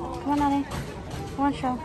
Come on, Annie. Come on, show.